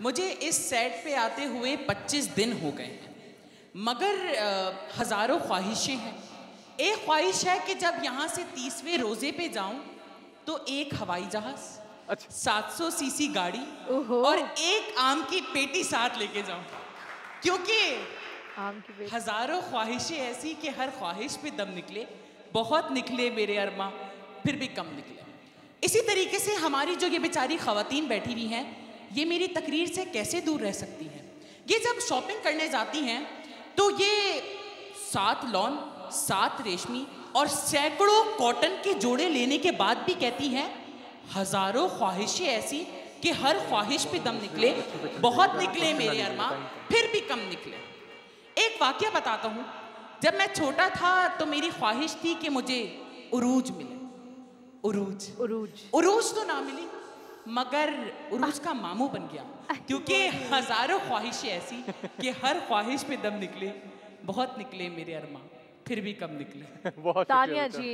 मुझे इस सेट पे आते हुए 25 दिन हो गए हैं। मगर हज़ारों ख्वाहिशें हैं। एक ख्वाहिश है कि जब यहाँ से तीसवें रोज़े पे जाऊँ तो एक हवाई जहाज़ सात अच्छा 700 सीसी गाड़ी और एक आम की पेटी साथ लेके जाऊँ। क्योंकि आम की हज़ारों ख्वाहिशें ऐसी कि हर ख्वाहिश पे दम निकले बहुत निकले मेरे अरमा फिर भी कम निकले। इसी तरीके से हमारी जो ये बेचारी खातन बैठी हुई हैं ये मेरी तकरीर से कैसे दूर रह सकती हैं? ये जब शॉपिंग करने जाती हैं तो ये सात लॉन सात रेशमी और सैकड़ों कॉटन के जोड़े लेने के बाद भी कहती हैं हज़ारों ख्वाहिशें ऐसी कि हर ख्वाहिश पे दम निकले बहुत निकले मेरे अरमा फिर भी कम निकले। एक वाक्य बताता हूँ जब मैं छोटा था तो मेरी ख्वाहिश थी कि मुझे उरूज मिले। उरूज। उरूज। उरूज तो ना मिली मगर उर्स का मामू बन गया। क्योंकि हज़ारों ख्वाहिशें ऐसी कि हर ख्वाहिश पे दम निकले बहुत निकले मेरे अरमा फिर भी कम निकले। बहुत तानिया जी।